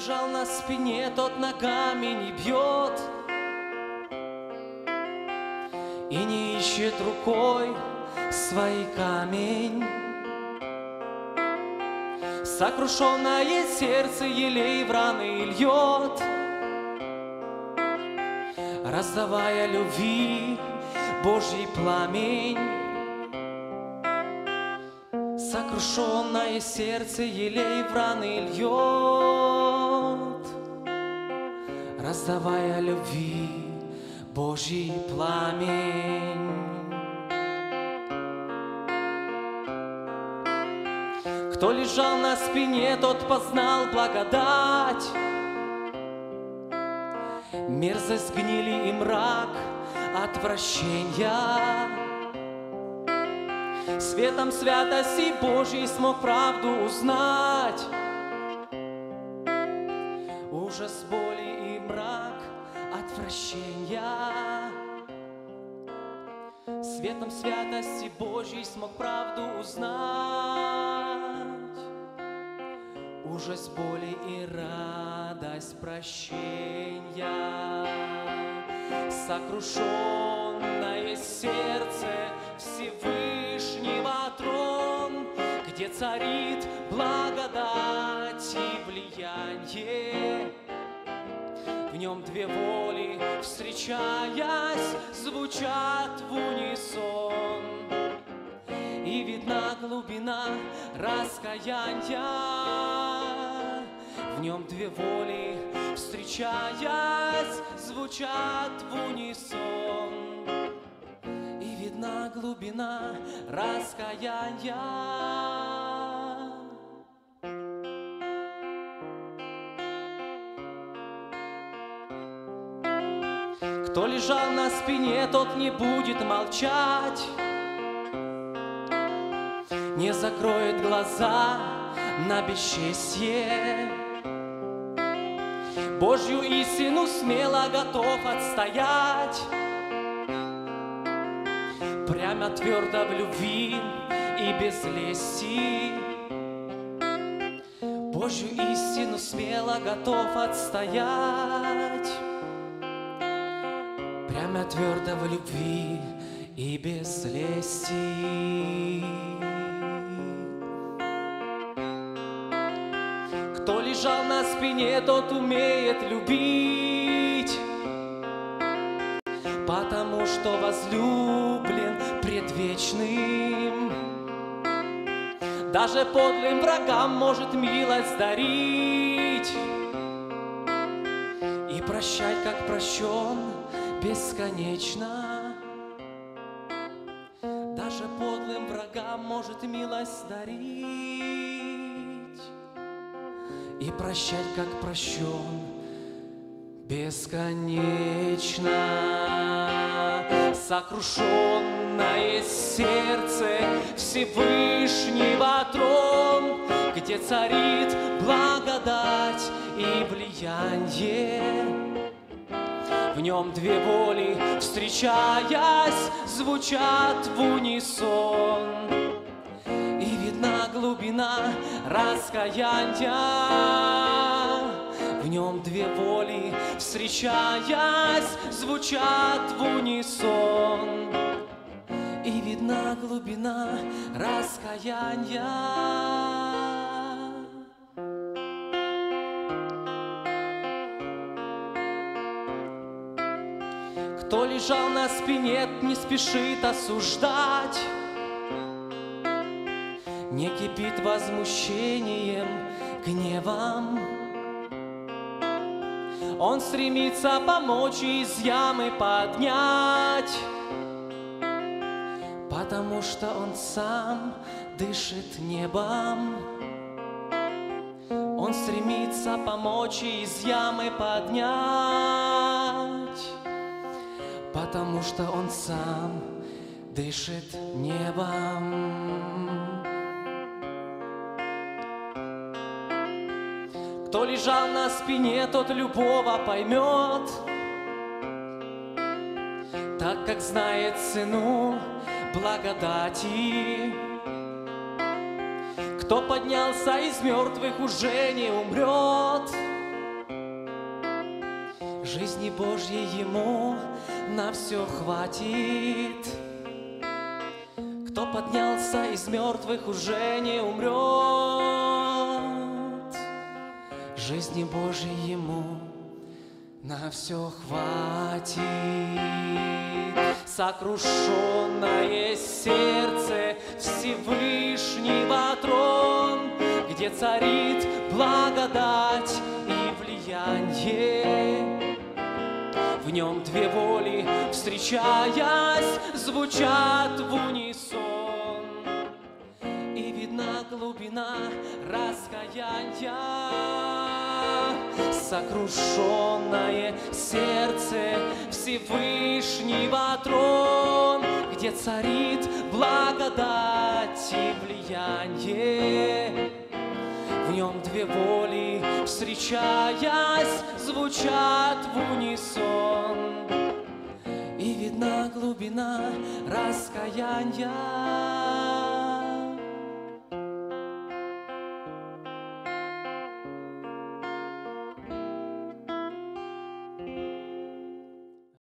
лежал на спине, тот ногами не бьет И не ищет рукой свой камень. Сокрушенное сердце елей в раны льет Раздавая любви Божий пламень. Сокрушенное сердце елей в раны льет, Раздавая любви Божий пламень. Кто лежал на спине, тот познал благодать. Мерзость гнили и мрак отвращения. Светом святости Божьей смог правду узнать. Ужас, боли мрак отвращения. Светом святости Божьей смог правду узнать. Ужас, боли и радость прощения. Сокрушенное сердце Всевышнего трон, где царит благодать и влияние. Нем две воли, встречаясь, звучат в унисон. И видна глубина раскаяния. В нем две воли, встречаясь, звучат в унисон. И видна глубина раскаяния. Кто лежал на спине, тот не будет молчать, Не закроет глаза на бесчестье. Божью истину смело готов отстоять, Прямо твердо в любви и без лести. Божью истину смело готов отстоять, Прямо твердо в любви и без лести. Кто лежал на спине, тот умеет любить, Потому что возлюблен предвечным. Даже подлым врагам может милость дарить И прощать, как прощен, бесконечно. Даже подлым врагам может милость дарить И прощать, как прощен, бесконечно. Сокрушенное сердце Всевышнего трон, Где царит благодать и влияние. В нем две воли, встречаясь, звучат в унисон. И видна глубина раскаяния. В нем две воли, встречаясь, звучат в унисон. И видна глубина раскаяния. Кто лежал на спине, не спешит осуждать, Не кипит возмущением, гневом. Он стремится помочь и из ямы поднять, Потому что он сам дышит небом. Он стремится помочь и из ямы поднять, Потому что он сам дышит небом. Кто лежал на спине, тот любого поймет, Так как знает цену благодати. Кто поднялся из мертвых, уже не умрет, Жизни Божьей ему на все хватит. Кто поднялся из мертвых, уже не умрет. Жизни Божьей ему на все хватит. Сокрушенное сердце Всевышнего трон, где царит благодать и влияние. В нем две воли, встречаясь, звучат в унисон. И видна глубина раскаяния, сокрушенное сердце Всевышнего трон, где царит благодать и влияние. Нем две воли, встречаясь, звучат в унисон. И видна глубина раскаяния.